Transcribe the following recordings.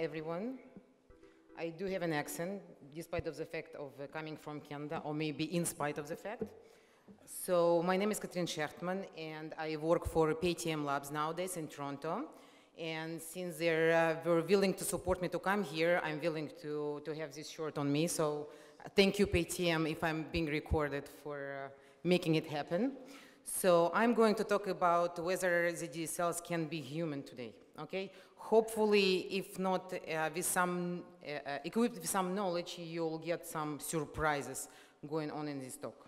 everyone. I do have an accent, despite of the fact of uh, coming from Canada, or maybe in spite of the fact. So my name is Katrin Shechtman, and I work for Paytm Labs nowadays in Toronto. And since they uh, were willing to support me to come here, I'm willing to, to have this shirt on me. So thank you, Paytm, if I'm being recorded for uh, making it happen. So I'm going to talk about whether the DSLs can be human today, okay? Hopefully, if not uh, with some, uh, uh, equipped with some knowledge, you'll get some surprises going on in this talk.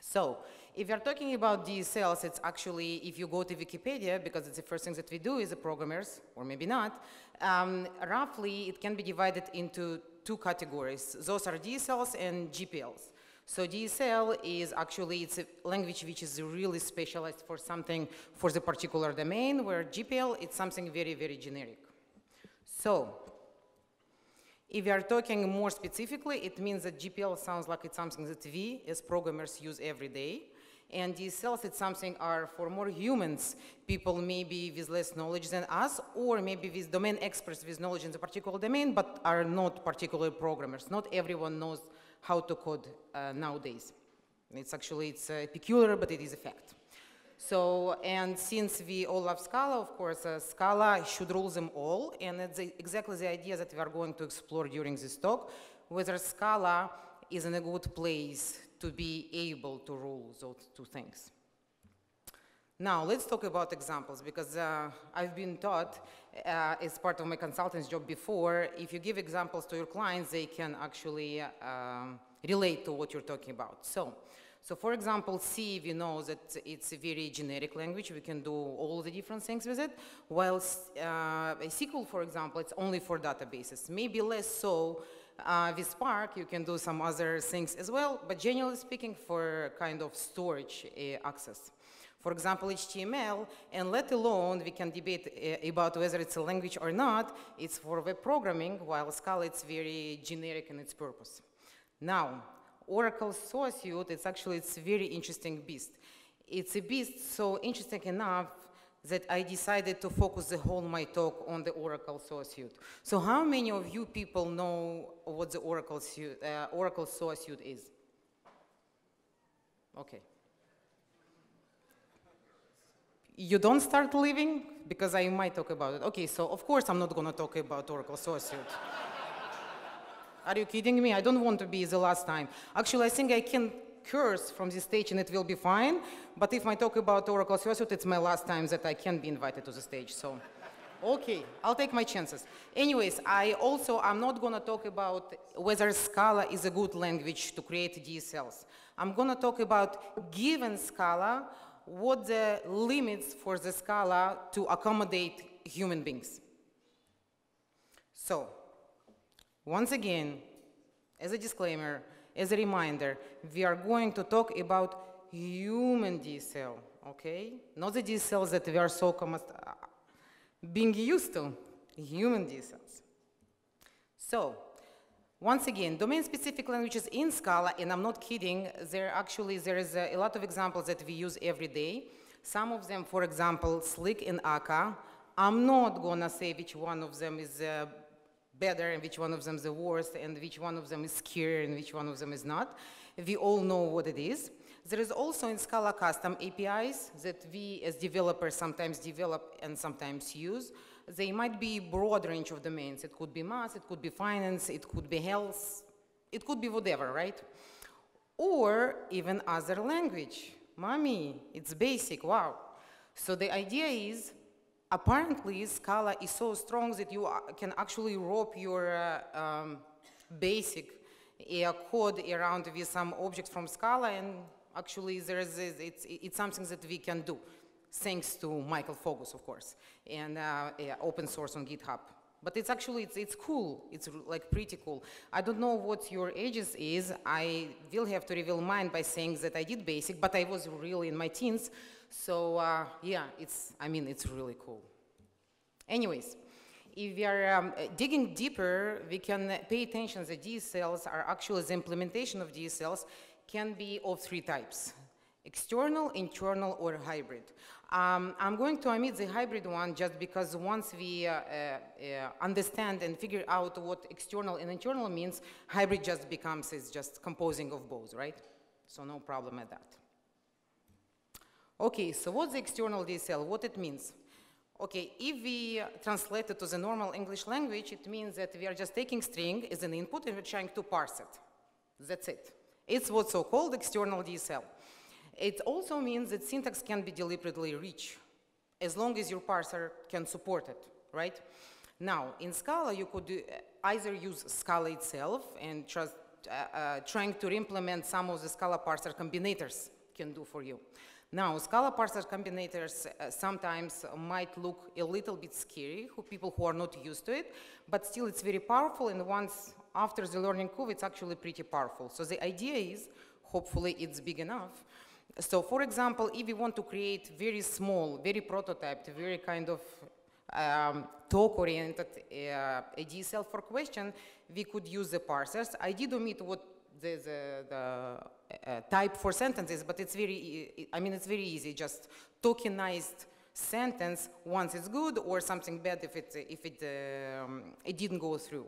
So, if you're talking about DSLs, it's actually, if you go to Wikipedia, because it's the first thing that we do as a programmers, or maybe not, um, roughly it can be divided into two categories. Those are DSLs and GPLs. So DSL is actually, it's a language which is really specialized for something for the particular domain, where GPL, it's something very, very generic. So, if we are talking more specifically, it means that GPL sounds like it's something that we, as programmers, use every day. And DSLs, it's something are for more humans, people maybe with less knowledge than us, or maybe with domain experts with knowledge in the particular domain, but are not particular programmers. Not everyone knows how to code uh, nowadays. It's actually, it's uh, peculiar, but it is a fact. So, and since we all love Scala, of course, uh, Scala should rule them all, and it's exactly the idea that we are going to explore during this talk, whether Scala is in a good place to be able to rule those two things. Now, let's talk about examples, because uh, I've been taught uh, as part of my consultant's job before, if you give examples to your clients, they can actually um, relate to what you're talking about. So, so for example, C, we know that it's a very generic language. We can do all the different things with it. While uh, SQL, for example, it's only for databases. Maybe less so uh, with Spark, you can do some other things as well, but generally speaking, for kind of storage uh, access for example, HTML, and let alone we can debate uh, about whether it's a language or not, it's for web programming, while Scala it's very generic in its purpose. Now, Oracle source suite, it's actually it's a very interesting beast. It's a beast so interesting enough that I decided to focus the whole my talk on the Oracle source suite. So how many of you people know what the Oracle, uh, Oracle is? Okay, you don't start living because I might talk about it. Okay, so of course I'm not going to talk about Oracle Source Are you kidding me? I don't want to be the last time. Actually, I think I can curse from this stage and it will be fine. But if I talk about Oracle Source it's my last time that I can be invited to the stage. So, okay, I'll take my chances. Anyways, I also, I'm not going to talk about whether Scala is a good language to create DSLs. I'm going to talk about given Scala, what the limits for the Scala to accommodate human beings. So, once again, as a disclaimer, as a reminder, we are going to talk about human DSL, okay? Not the DSLs that we are so uh, being used to, human DSLs. So, once again, domain-specific languages in Scala, and I'm not kidding, there actually there is a, a, lot of examples that we use every day. Some of them, for example, Slick and Akka. I'm not gonna say which one of them is uh, better and which one of them is the worst and which one of them is scary and which one of them is not. We all know what it is. There is also in Scala custom APIs that we as developers sometimes develop and sometimes use they might be broad range of domains. It could be math, it could be finance, it could be health, it could be whatever, right? Or even other language. Mommy, it's basic, wow. So the idea is, apparently Scala is so strong that you can actually wrap your uh, um, basic uh, code around with some objects from Scala and actually there is, it's, it's something that we can do thanks to Michael Fogus, of course, and uh, yeah, open source on GitHub. But it's actually, it's, it's cool. It's like pretty cool. I don't know what your ages is. I will have to reveal mine by saying that I did basic, but I was really in my teens. So uh, yeah, it's, I mean, it's really cool. Anyways, if we are um, digging deeper, we can pay attention that DSLs are actually the implementation of DSLs can be of three types external, internal, or hybrid. Um, I'm going to omit the hybrid one just because once we uh, uh, uh, understand and figure out what external and internal means, hybrid just becomes is just composing of both, right? So no problem at that. Okay, so what's the external DSL? What it means? Okay, if we translate it to the normal English language, it means that we are just taking string as an input and we're trying to parse it. That's it. It's what's so-called external DSL. It also means that syntax can be deliberately rich, as long as your parser can support it, right? Now, in Scala, you could uh, either use Scala itself and just uh, uh, trying to implement some of the Scala parser combinators can do for you. Now, Scala parser combinators uh, sometimes might look a little bit scary for people who are not used to it, but still it's very powerful, and once after the learning curve, it's actually pretty powerful. So the idea is, hopefully it's big enough. So for example, if we want to create very small, very prototyped, very kind of um, talk-oriented uh, DSL for question, we could use the parsers. I did omit what the, the, the uh, type for sentences, but it's very, I mean, it's very easy, just tokenized sentence once it's good or something bad if it, if it, um, it didn't go through.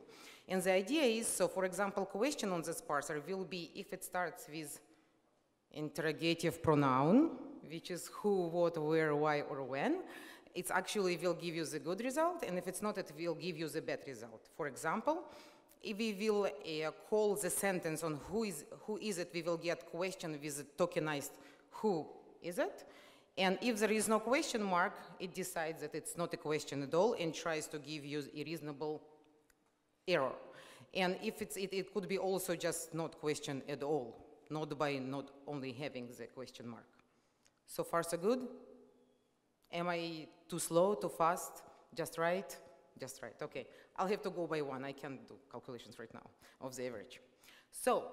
And the idea is, so for example, question on this parser will be if it starts with interrogative pronoun, which is who, what, where, why, or when, it actually will give you the good result, and if it's not, it will give you the bad result. For example, if we will uh, call the sentence on who is, who is it, we will get question with tokenized who is it. And if there is no question mark, it decides that it's not a question at all and tries to give you a reasonable error. And if it's, it, it could be also just not question at all, not by not only having the question mark. So far so good? Am I too slow, too fast, just right? Just right, okay. I'll have to go by one. I can't do calculations right now of the average. So,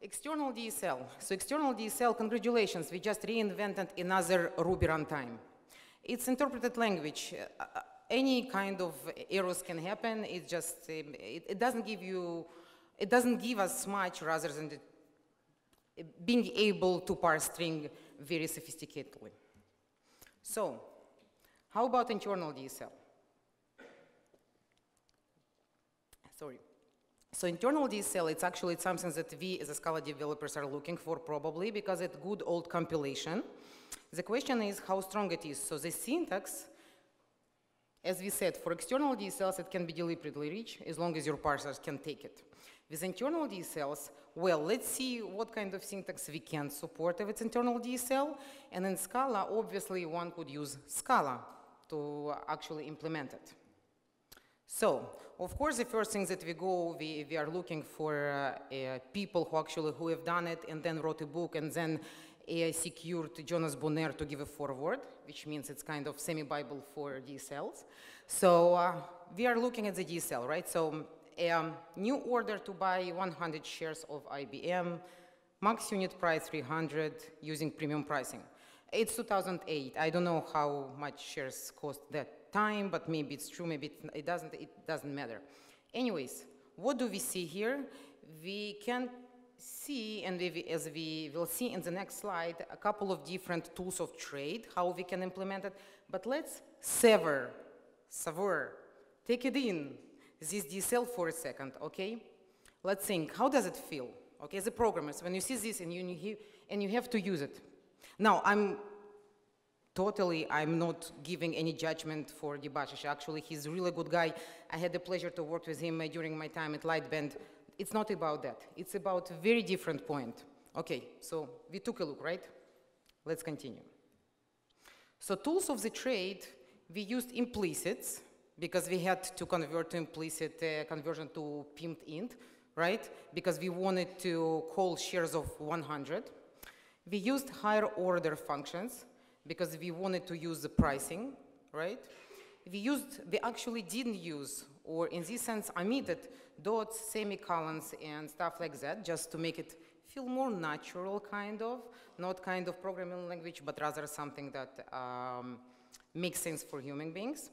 external DSL. So external DSL, congratulations, we just reinvented another Ruby runtime. It's interpreted language. Uh, any kind of errors can happen. It just, um, it, it, doesn't give you, it doesn't give us much rather than the, being able to parse string very sophisticatedly. So, how about internal DSL? sorry. So internal DSL, it's actually something that we as a Scala developers are looking for probably because it's good old compilation. The question is how strong it is. So the syntax, as we said, for external DSLs, it can be deliberately rich as long as your parsers can take it. With internal DSLs, well, let's see what kind of syntax we can support if it's internal DSL. And in Scala, obviously, one could use Scala to actually implement it. So, of course, the first thing that we go, we, we are looking for uh, uh, people who actually who have done it and then wrote a book and then uh, secured Jonas Bonér to give a foreword, which means it's kind of semi-Bible for DSLs. So uh, we are looking at the DSL, right? So um, new order to buy 100 shares of IBM, max unit price 300 using premium pricing. It's 2008. I don't know how much shares cost that time, but maybe it's true, maybe it doesn't, it doesn't matter. Anyways, what do we see here? We can see, and we, as we will see in the next slide, a couple of different tools of trade, how we can implement it. But let's sever, sever, take it in, this DSL for a second, okay? Let's think, how does it feel? Okay, as a programmer, when you see this and you, and you have to use it. Now, I'm totally, I'm not giving any judgment for Debasish. Actually, he's a really good guy. I had the pleasure to work with him uh, during my time at Lightbend. It's not about that. It's about a very different point. Okay, so we took a look, right? Let's continue. So tools of the trade, we used implicits because we had to convert to implicit uh, conversion to pimped int, right? Because we wanted to call shares of 100. We used higher order functions because we wanted to use the pricing, right? We used, we actually didn't use, or in this sense omitted, dots, semicolons, and stuff like that, just to make it feel more natural, kind of, not kind of programming language, but rather something that um, makes sense for human beings.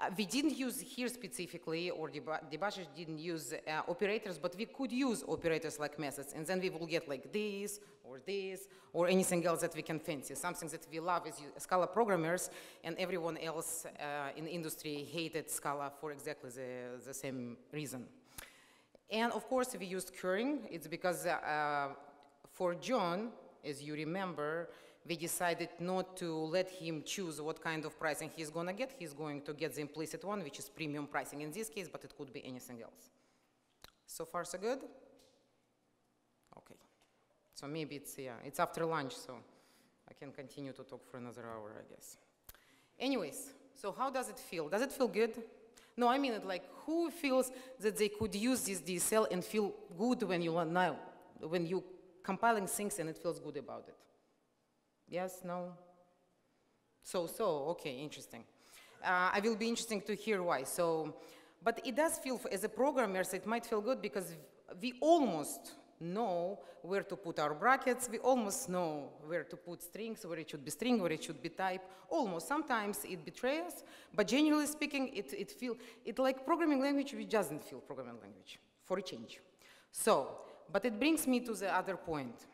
Uh, we didn't use here specifically, or Debasish didn't use uh, operators, but we could use operators like methods, and then we will get like this, or this, or anything else that we can fancy. Something that we love is Scala programmers, and everyone else uh, in industry hated Scala for exactly the, the same reason. And of course, we used currying. It's because uh, for John, as you remember, we decided not to let him choose what kind of pricing he's going to get. He's going to get the implicit one, which is premium pricing in this case, but it could be anything else. So far, so good? Okay. So maybe it's, yeah, it's after lunch, so I can continue to talk for another hour, I guess. Anyways, so how does it feel? Does it feel good? No, I mean it like who feels that they could use this DSL and feel good when you are now, when you compiling things and it feels good about it? Yes, no? So, so, okay, interesting. Uh, I will be interesting to hear why. So, but it does feel, as a programmer, it might feel good because we almost know where to put our brackets. We almost know where to put strings, where it should be string, where it should be type. Almost. Sometimes it betrays, but generally speaking, it, it feel it like programming language, which doesn't feel programming language for a change. So, but it brings me to the other point.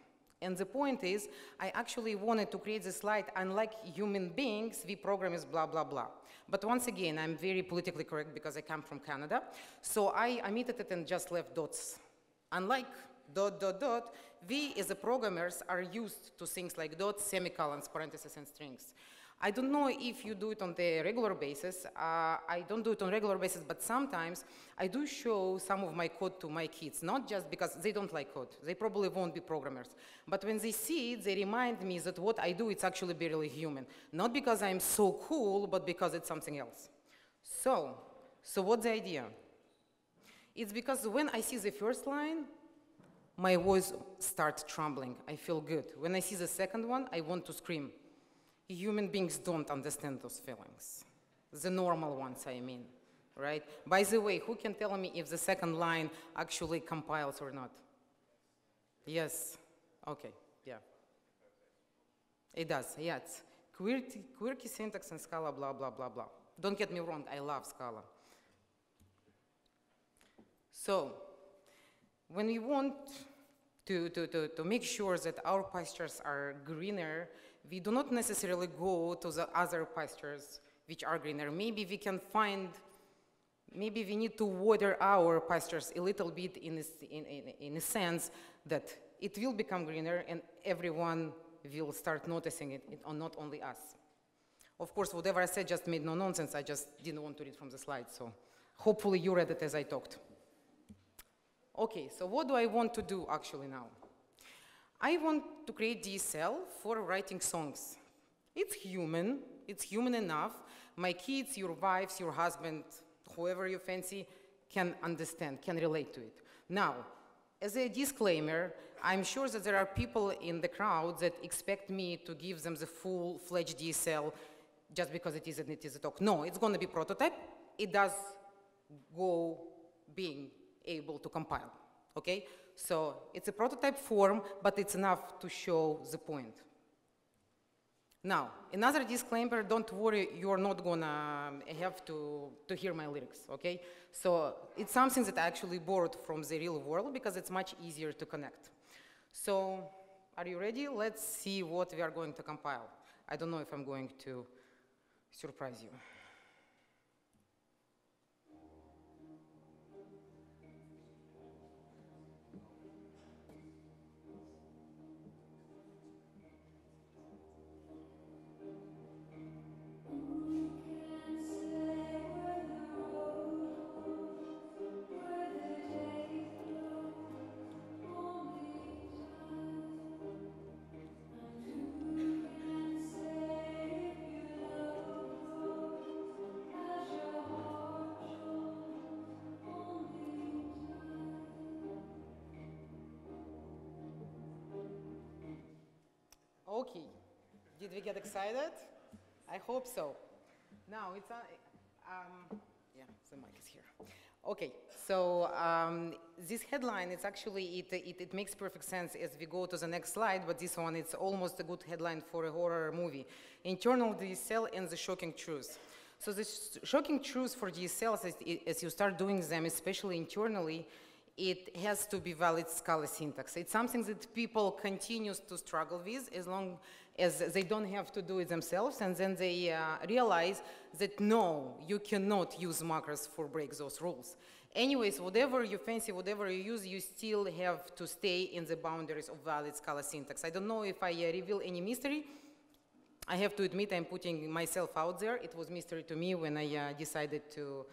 And the point is, I actually wanted to create this slide, unlike human beings, we programmers, blah, blah, blah. But once again, I'm very politically correct because I come from Canada. So I omitted it and just left dots. Unlike dot, dot, dot, we as programmers are used to things like dots, semicolons, parentheses, and strings. I don't know if you do it on the regular basis. Uh, I don't do it on regular basis, but sometimes I do show some of my code to my kids, not just because they don't like code. They probably won't be programmers. But when they see it, they remind me that what I do, it's actually barely human. Not because I'm so cool, but because it's something else. So, so what's the idea? It's because when I see the first line, my voice starts trembling. I feel good. When I see the second one, I want to scream human beings don't understand those feelings. The normal ones, I mean, right? By the way, who can tell me if the second line actually compiles or not? Yes, okay, yeah. It does, yeah. It's quirky, quirky syntax and Scala, blah, blah, blah, blah. Don't get me wrong, I love Scala. So, when we want to, to, to, to make sure that our pastures are greener, we do not necessarily go to the other pastures which are greener. Maybe we can find, maybe we need to water our pastures a little bit in, a, in, in, in a sense that it will become greener and everyone will start noticing it, it, not only us. Of course, whatever I said just made no nonsense. I just didn't want to read from the slide, so hopefully you read it as I talked. Okay, so what do I want to do actually now? I want to create DSL for writing songs. It's human, it's human enough. My kids, your wives, your husband, whoever you fancy, can understand, can relate to it. Now, as a disclaimer, I'm sure that there are people in the crowd that expect me to give them the full-fledged DSL just because it is, an, it is a talk. No, it's going to be prototype. It does go being able to compile, okay? So it's a prototype form, but it's enough to show the point. Now, another disclaimer, don't worry, you're not gonna um, have to, to hear my lyrics, okay? So it's something that I actually borrowed from the real world because it's much easier to connect. So are you ready? Let's see what we are going to compile. I don't know if I'm going to surprise you. Excited? I hope so. Now it's on. Um, yeah, the mic is here. Okay, so um, this headline, it's actually, it, it, it, makes perfect sense as we go to the next slide, but this one, it's almost a good headline for a horror movie. Internal DSL and the shocking truth. So the sh- shocking truth for DSLs is as you start doing them, especially internally, it has to be valid Scala syntax. It's something that people continues to struggle with as long as they don't have to do it themselves, and then they uh, realize that no, you cannot use macros for break those rules. Anyways, whatever you fancy, whatever you use, you still have to stay in the boundaries of valid Scala syntax. I don't know if I uh, reveal any mystery, I have to admit I'm putting myself out there. It was mystery to me when I uh, decided to,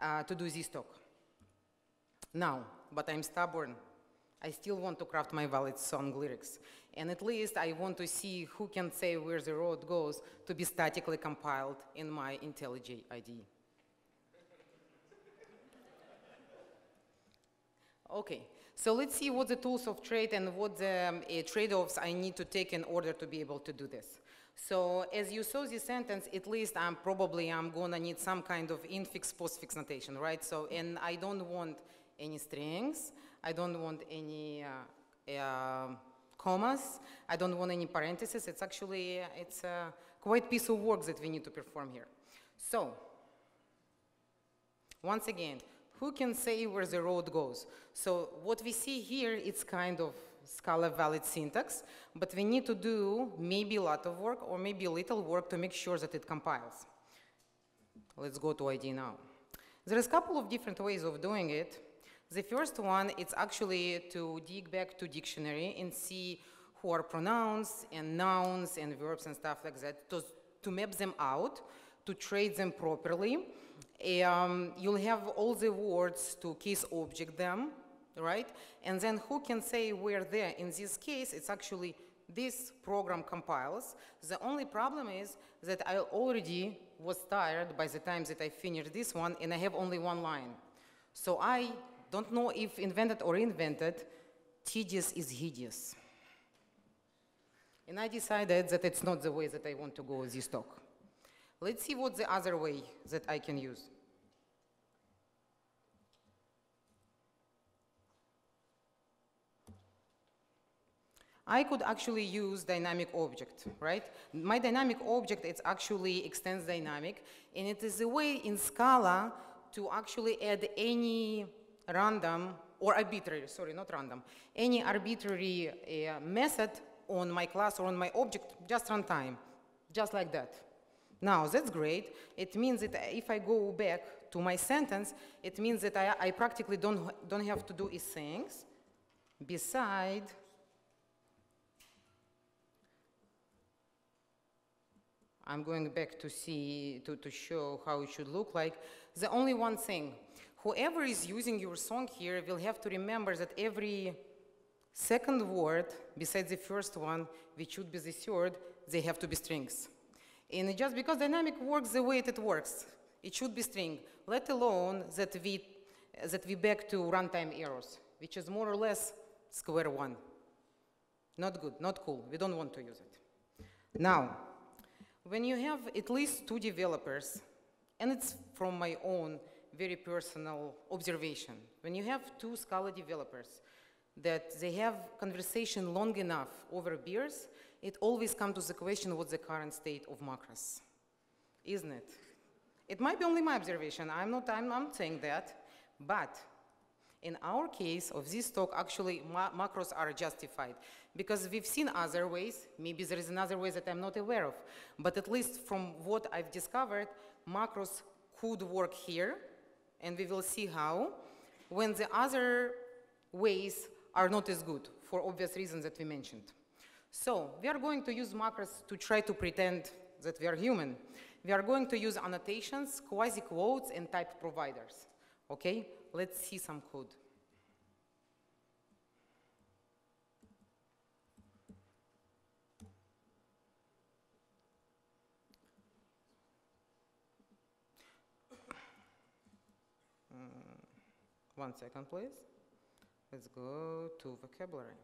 uh, to do this talk. Now, but I'm stubborn. I still want to craft my valid song lyrics. And at least I want to see who can say where the road goes to be statically compiled in my IntelliJ ID. Okay, so let's see what the tools of trade and what the uh, trade-offs I need to take in order to be able to do this. So as you saw this sentence, at least I'm probably I'm gonna need some kind of infix postfix notation, right? So and I don't want any strings, I don't want any uh, uh, commas, I don't want any parentheses. It's actually it's a quite piece of work that we need to perform here. So once again, who can say where the road goes? So what we see here, it's kind of Scala valid syntax, but we need to do maybe a lot of work or maybe a little work to make sure that it compiles. Let's go to ID now. There's a couple of different ways of doing it. The first one, it's actually to dig back to dictionary and see who are pronouns and nouns and verbs and stuff like that, to, to map them out, to trade them properly. Um, you'll have all the words to case object them, right? And then who can say where there? In this case, it's actually this program compiles. The only problem is that I already was tired by the time that I finished this one, and I have only one line. So I don't know if invented or invented, tedious is hideous. And I decided that it's not the way that I want to go with this talk. Let's see what the other way that I can use. I could actually use dynamic object, right? My dynamic object, it's actually extends dynamic, and it is a way in Scala to actually add any random or arbitrary, sorry, not random, any arbitrary uh, method on my class or on my object, just runtime, just like that. Now, that's great. It means that if I go back to my sentence, it means that I, I practically don't, don't have to do is things beside I'm going back to see, to, to show how it should look like. The only one thing, whoever is using your song here will have to remember that every second word, besides the first one, which should be the third, they have to be strings. And just because dynamic works the way it works, it should be string, let alone that we, that we back to runtime errors, which is more or less square one. Not good, not cool. We don't want to use it. Now, when you have at least two developers, and it's from my own very personal observation, when you have two Scala developers that they have conversation long enough over beers, it always comes to the question what's the current state of macros, isn't it? It might be only my observation, I'm not, I'm not saying that, but in our case of this talk, actually ma macros are justified because we've seen other ways. Maybe there is another way that I'm not aware of. But at least from what I've discovered, macros could work here, and we will see how, when the other ways are not as good for obvious reasons that we mentioned. So we are going to use macros to try to pretend that we are human. We are going to use annotations, quasi-quotes, and type providers. Okay? Let's see some code. One second, please. Let's go to vocabulary.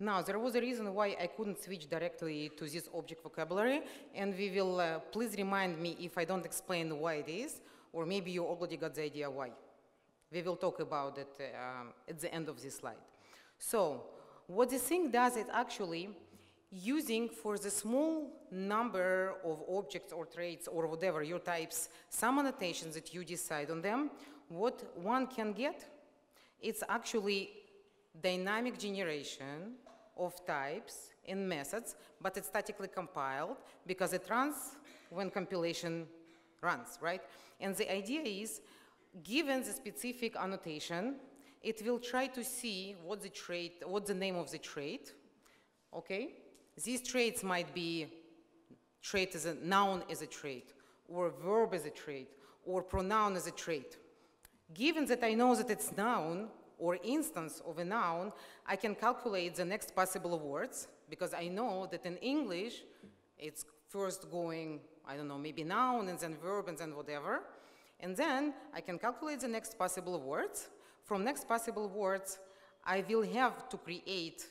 Now, there was a reason why I couldn't switch directly to this object vocabulary, and we will, uh, please remind me if I don't explain why it is, or maybe you already got the idea why. We will talk about it um, at the end of this slide. So, what this thing does is actually, using for the small number of objects or traits or whatever your types, some annotations that you decide on them, what one can get, it's actually dynamic generation of types and methods, but it's statically compiled because it runs when compilation runs, right? And the idea is, given the specific annotation, it will try to see what the trait, what the name of the trait, okay? These traits might be trait as a noun as a trait, or verb as a trait, or pronoun as a trait. Given that I know that it's noun or instance of a noun, I can calculate the next possible words because I know that in English it's first going, I don't know, maybe noun and then verb and then whatever. And then I can calculate the next possible words. From next possible words, I will have to create,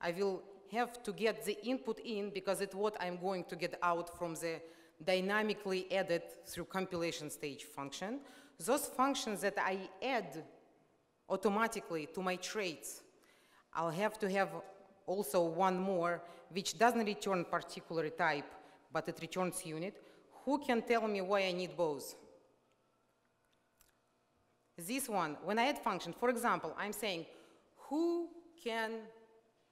I will have to get the input in because it's what I'm going to get out from the dynamically added through compilation stage function. Those functions that I add automatically to my traits, I'll have to have also one more which doesn't return particular type, but it returns unit. Who can tell me why I need both? This one, when I add function, for example, I'm saying, who can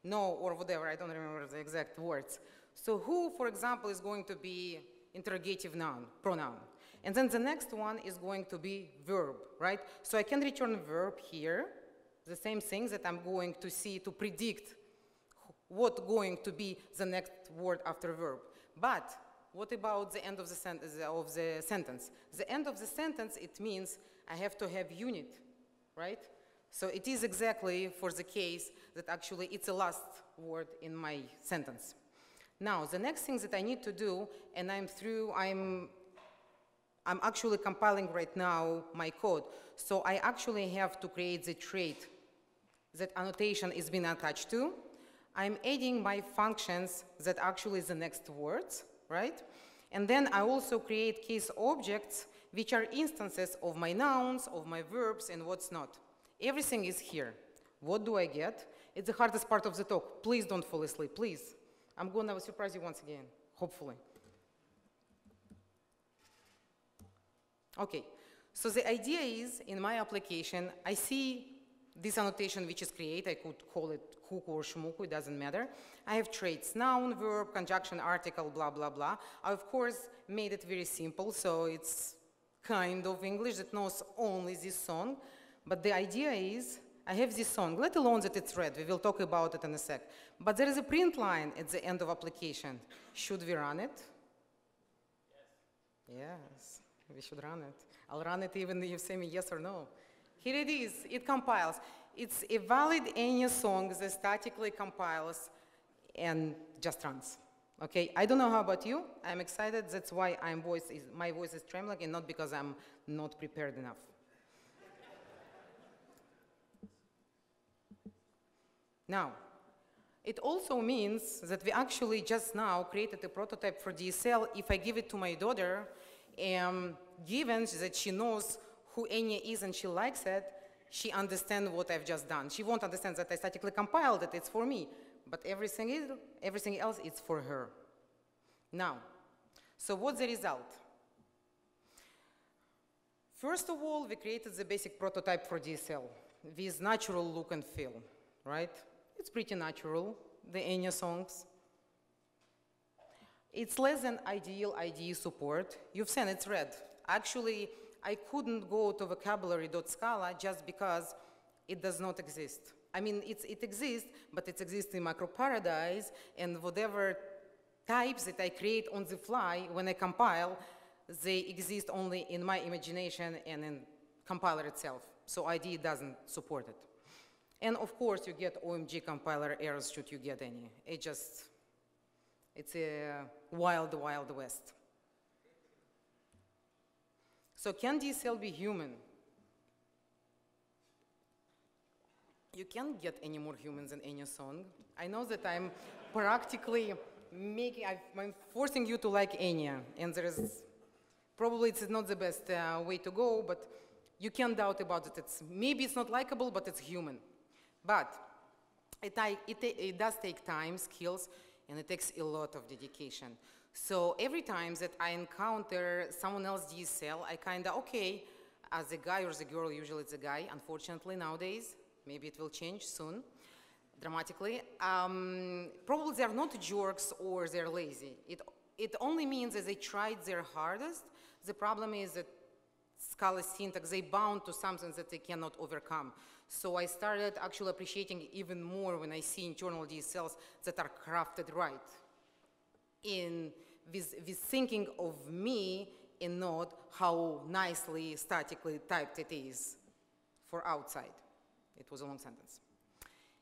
know or whatever, I don't remember the exact words. So who, for example, is going to be interrogative noun, pronoun. And then the next one is going to be verb, right? So I can return verb here, the same thing that I'm going to see to predict what going to be the next word after verb. But what about the end of the, of the sentence? The end of the sentence, it means I have to have unit, right? So it is exactly for the case that actually it's the last word in my sentence. Now, the next thing that I need to do, and I'm through, I'm, I'm actually compiling right now my code. So I actually have to create the trait that annotation is being attached to. I'm adding my functions that actually is the next words, right? And then I also create case objects, which are instances of my nouns, of my verbs, and what's not. Everything is here. What do I get? It's the hardest part of the talk. Please don't fall asleep, please. I'm gonna surprise you once again, hopefully. Okay, so the idea is, in my application, I see this annotation which is create, I could call it cuckoo or shmuku, it doesn't matter. I have traits, noun, verb, conjunction, article, blah, blah, blah. I, of course, made it very simple, so it's kind of English that knows only this song. But the idea is, I have this song, let alone that it's red, we will talk about it in a sec. But there is a print line at the end of application. Should we run it? Yes. Yes, we should run it. I'll run it even if you say me yes or no. Here it is, it compiles. It's a valid Enya song that statically compiles and just runs. Okay, I don't know how about you. I'm excited. That's why voice is, my voice is trembling and not because I'm not prepared enough. Now, it also means that we actually just now created a prototype for DSL. If I give it to my daughter, um, given that she knows who Enya is and she likes it, she understands what I've just done. She won't understand that I statically compiled it, it's for me. But everything, is, everything else is for her. Now, so what's the result? First of all, we created the basic prototype for DSL with natural look and feel, right? It's pretty natural, the Enya songs. It's less than ideal IDE support. You've seen it's red. Actually, I couldn't go to vocabulary.scala just because it does not exist. I mean, it exists, but it exists in macro paradise, and whatever types that I create on the fly when I compile, they exist only in my imagination and in compiler itself. So IDE doesn't support it. And of course, you get OMG compiler errors should you get any. It just, it's a wild, wild west. So can DSL be human? You can't get any more humans than Enya song. I know that I'm practically making, I'm forcing you to like Enya, and there is, probably it's not the best uh, way to go, but you can't doubt about it. It's, maybe it's not likable, but it's human. But it, it, it does take time, skills. and it takes a lot of dedication. So every time that I encounter someone else DSL, I kind of, okay, as a guy or a girl, usually it's a guy, unfortunately nowadays, maybe it will change soon, dramatically. Um, probably they're not jerks or they're lazy. It, it only means that they tried their hardest. The problem is that Scala syntax, they bound to something that they cannot overcome. So I started actually appreciating even more when I see internal DSLs that are crafted right. In with, with thinking of me and not how nicely, statically typed it is for outside. It was a long sentence.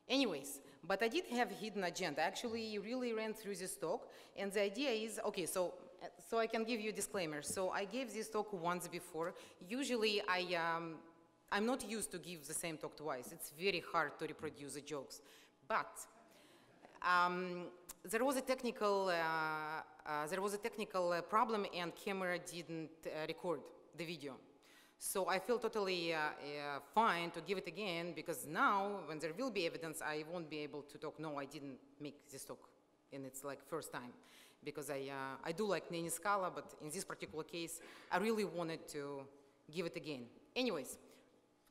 Anyways, but I did have hidden agenda. Actually, really ran through this talk, and the idea is, okay, so, so I can give you a disclaimer. So I gave this talk once before. Usually I, um, I'm not used to give the same talk twice. It's very hard to reproduce the jokes. But um, there was a technical, uh, uh, there was a technical uh, problem and camera didn't uh, record the video. So I feel totally uh, uh, fine to give it again because now, when there will be evidence, I won't be able to talk, no, I didn't make this talk. And it's like first time because I, uh, I do like Nani Scala, but in this particular case, I really wanted to give it again. Anyways,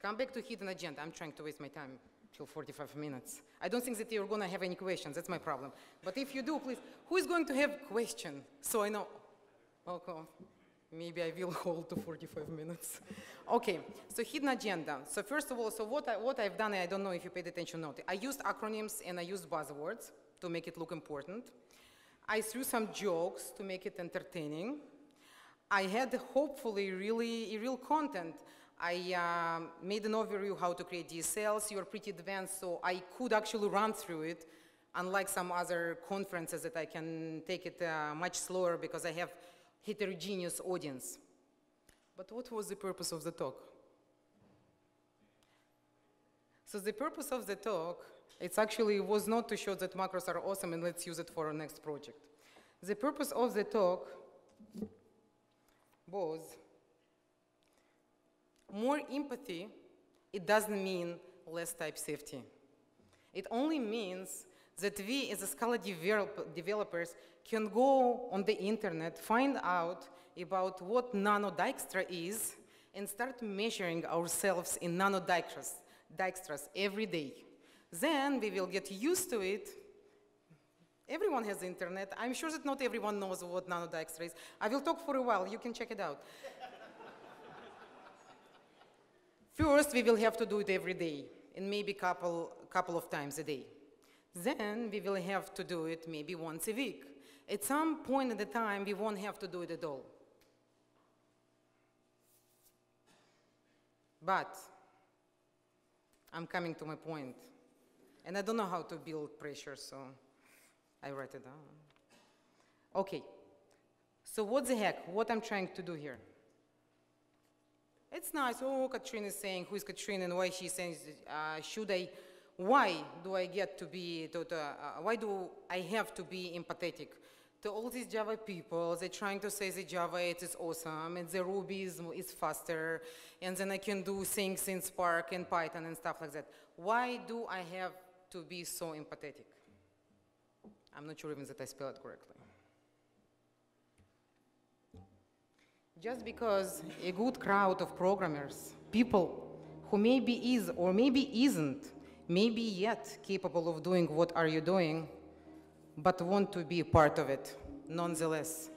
come back to hidden agenda. I'm trying to waste my time till 45 minutes. I don't think that you're going to have any questions. That's my problem. But if you do, please, who is going to have question? So I know. Okay. Maybe I will hold to 45 minutes. okay, so hidden agenda. So first of all, so what, I, what I've done, I don't know if you paid attention or not. I used acronyms and I used buzzwords to make it look important. I threw some jokes to make it entertaining. I had hopefully really real content. I uh, made an overview how to create DSLs. You're pretty advanced, so I could actually run through it, unlike some other conferences that I can take it uh, much slower because I have heterogeneous audience. But what was the purpose of the talk? So the purpose of the talk, it's actually was not to show that macros are awesome and let's use it for our next project. The purpose of the talk was more empathy, it doesn't mean less type safety. It only means that we as a Scala develop developers can go on the internet, find out about what nanodijkstra is, and start measuring ourselves in nanodijkstras every day. Then we will get used to it. Everyone has internet. I'm sure that not everyone knows what nanodijkstra is. I will talk for a while. You can check it out. First, we will have to do it every day, and maybe a couple, couple of times a day. Then we will have to do it maybe once a week. At some point in the time, we won't have to do it at all. But I'm coming to my point, and I don't know how to build pressure, so I write it down. Okay, so what the heck, what I'm trying to do here? It's nice, oh, Katrina is saying, who is Katrina and why she's saying, uh, should I, why do I get to be, to, to, uh, why do I have to be empathetic to all these Java people? They're trying to say that Java 8 is awesome and the Ruby is, is faster and then I can do things in Spark and Python and stuff like that. Why do I have to be so empathetic? I'm not sure even that I spell it correctly. Just because a good crowd of programmers, people who maybe is or maybe isn't, maybe yet capable of doing what are you doing, but want to be part of it, nonetheless.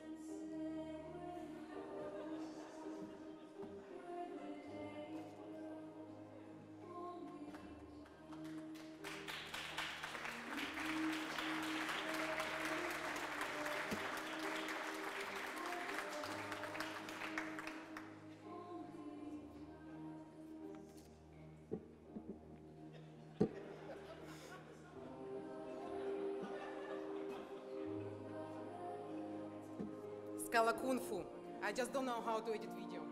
Video.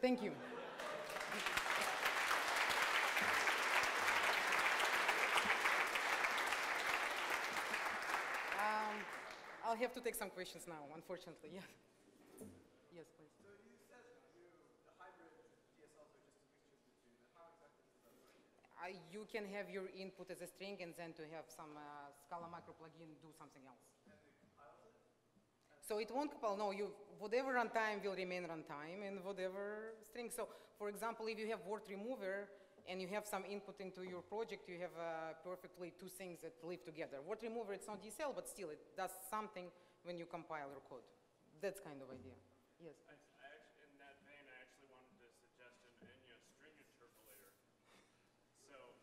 Thank you. Um, I'll have to take some questions now, unfortunately, yeah. Yes, please. Uh, you can have your input as a string and then to have some uh, Scala macro plugin do something else. So it won't compile, no, you, whatever runtime will remain runtime and whatever string. So for example, if you have WartRemover and you have some input into your project, you have uh, perfectly two things that live together. WartRemover, it's not DSL, but still it does something when you compile your code. That's kind of idea. Yes. I, I actually, in that vein, I actually wanted to suggest an Enya string interpolator. So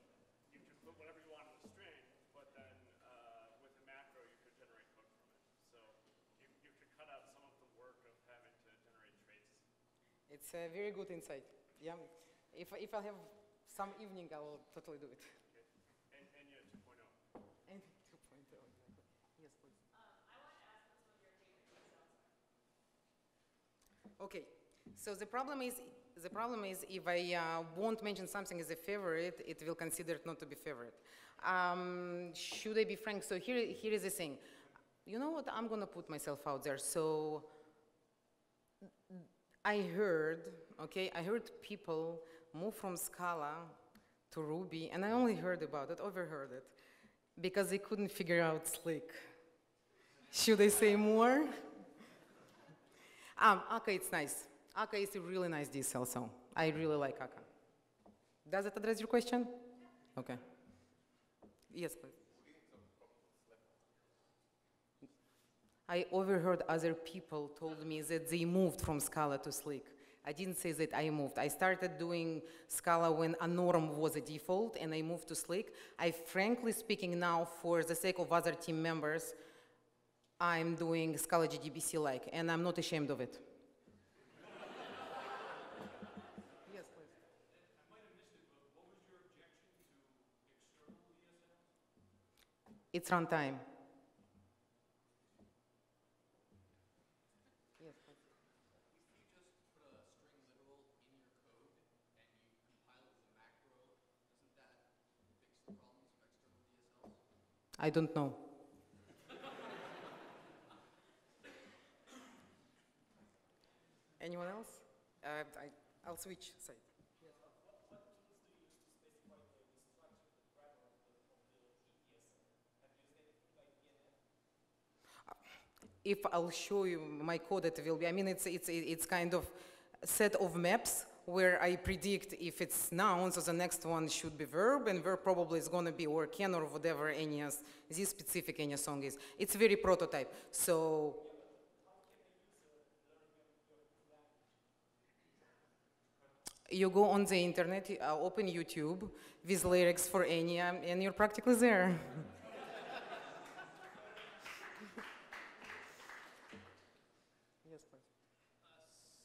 you could put whatever you want in the string, but then uh, with a macro, you could generate code from it. So you, you could cut out some of the work of having to generate traits. It's a very good insight. Yeah. If, if I have some evening, I'll totally do it. Okay. En- Enya 2.0. And 2.0, exactly. Yes, please. Okay, so the problem is, the problem is if I uh, won't mention something as a favorite, it will consider it not to be favorite. Um, should I be frank? So here, here is the thing. You know what? I'm gonna put myself out there. So I heard, okay, I heard people move from Scala to Ruby, and I only heard about it, overheard it, because they couldn't figure out Slick. Should I say more? Um, Akka, it's nice. Akka is a really nice DSL song. I really like Akka. Does it address your question? Okay. Yes, please. I overheard other people told me that they moved from Scala to Slick. I didn't say that I moved. I started doing Scala when Anorm was a default and I moved to Slick. I frankly speaking now, for the sake of other team members, I'm doing Scala JDBC like, and I'm not ashamed of it. yes, please. It's runtime. Yes, please. I don't know. Anyone else? Uh, I, I'll switch side. If I'll show you my code, it will be, I mean, it's, it's, it's kind of set of maps where I predict if it's noun, so the next one should be verb, and verb probably is gonna be or can or whatever Enya's this specific Enya song is. It's very prototype, so. You go on the internet, uh, open YouTube with lyrics for Enya, and you're practically there. yes, please.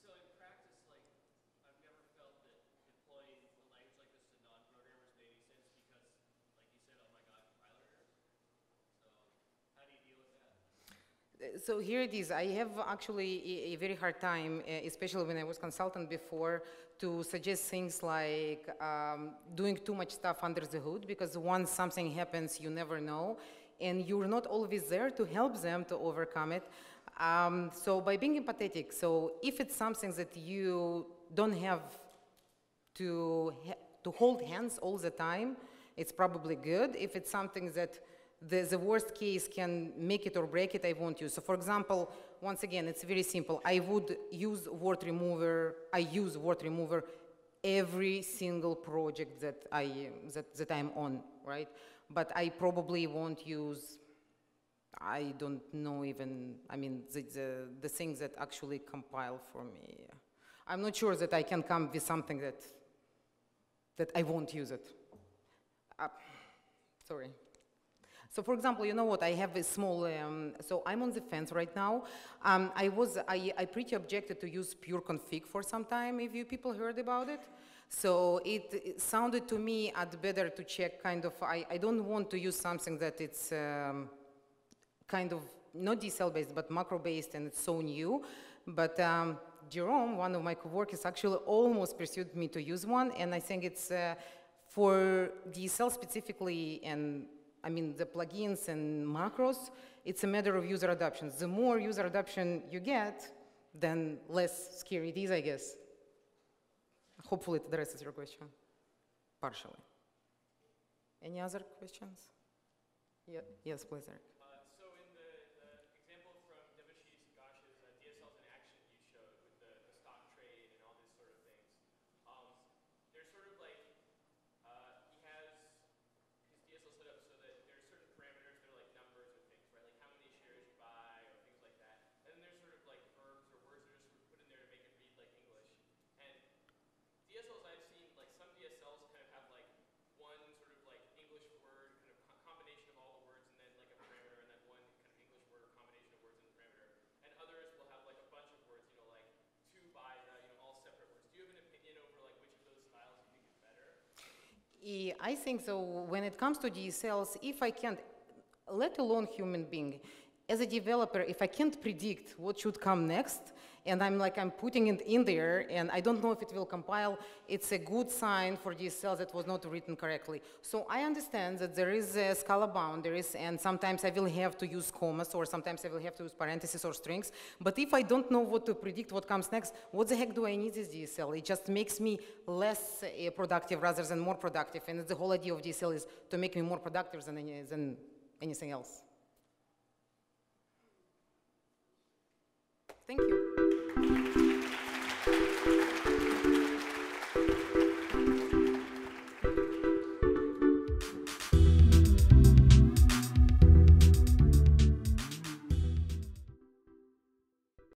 So in practice, like, I've never felt that deploying a language like this to non-programmers made any sense because, like you said, oh my god, compiler errors. So how do you deal with that? Uh, So here it is. I have actually a, a very hard time, uh, especially when I was consultant before, to suggest things like um, doing too much stuff under the hood because once something happens, you never know, and you're not always there to help them to overcome it. Um, so by being empathetic, so if it's something that you don't have to, to hold hands all the time, it's probably good. If it's something that the, the worst case can make it or break it, I won't use. So for example, once again, it's very simple. I would use WartRemover, I use WartRemover every single project that, I, that, that I'm on, right? But I probably won't use I don't know even, I mean, the, the, the things that actually compile for me. I'm not sure that I can come with something that, that I won't use it. Uh, sorry. So for example, you know what, I have a small, um, so I'm on the fence right now. Um, I was, I, I pretty objected to use PureConfig for some time, if you people heard about it. So it, it sounded to me at better to check kind of, I, I don't want to use something that it's, um, kind of not DSL based but macro based and it's so new. But um, Jerome, one of my coworkers, actually almost pursued me to use one, and I think it's uh, for DSL specifically and I mean, the plugins and macros, it's a matter of user adoption. The more user adoption you get, then less scary it is, I guess. Hopefully it addresses your question, partially. Any other questions? Yeah, yes, please, Eric. Uh, so in the, the example from Debasish Ghosh's uh, DSLs in action you showed with the, the stock trade and all these sort of things, um, there's sort of like, uh, he has his DSL set up so that there's certain parameters that are like numbers or things, right? Like how many shares you buy or things like that. And then there's sort of like verbs or words that are sort of put in there to make it read like English. And DSLs I've seen, like some DSLs kind of have like one sort of like English word, kind of co- combination of all the words, and then like a parameter, and then one kind of English word or combination of words and the parameter. And others will have like a bunch of words, you know, like to, by, the, you know, all separate words. Do you have an opinion over like which of those styles you think is better? Eh, I think so. When it comes to DSLs, if I can't, let alone human being, as a developer, if I can't predict what should come next, and I'm like I'm putting it in there, and I don't know if it will compile, it's a good sign for DSL that was not written correctly. So I understand that there is a Scala boundaries, and sometimes I will have to use commas, or sometimes I will have to use parentheses or strings. But if I don't know what to predict what comes next, what the heck do I need this DSL? It just makes me less uh, productive rather than more productive. And the whole idea of DSL is to make me more productive than, any, than anything else. Thank you.